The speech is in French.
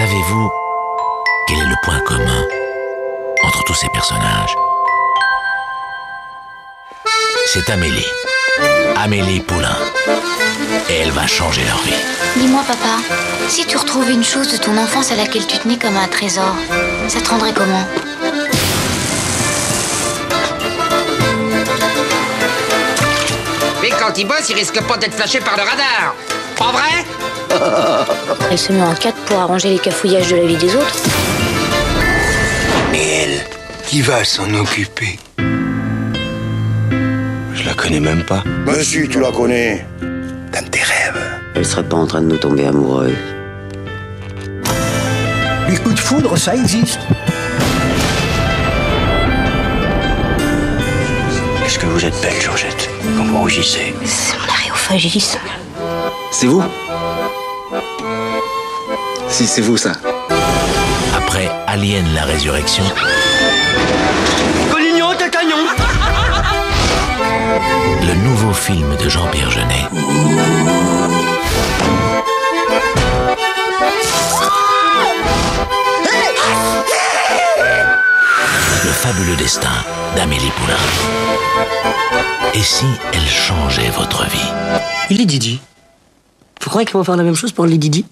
Savez-vous quel est le point commun entre tous ces personnages? C'est Amélie. Amélie Poulain. Et elle va changer leur vie. Dis-moi, papa, si tu retrouvais une chose de ton enfance à laquelle tu tenais comme un trésor, ça te rendrait comment? Quand il bosse, il risque pas d'être flashé par le radar. Pas vrai? Elle se met en quatre pour arranger les cafouillages de la vie des autres. Et elle, qui va s'en occuper? Je la connais même pas. Mais si, tu la connais. Dans tes rêves. Elle serait pas en train de nous tomber amoureux. Les coups de foudre, ça existe. Vous êtes belle, Georgette Quand vous rougissez. C'est mon aréophagisme. C'est vous? Si, c'est vous ça. Après Alien la résurrection, Collignon, t'es cagnon le nouveau film de Jean-Pierre Jeunet. Fabuleux destin d'Amélie Poulain. Et si elle changeait votre vie? Il est Didi. Vous croyez qu'ils vont faire la même chose pour les Didi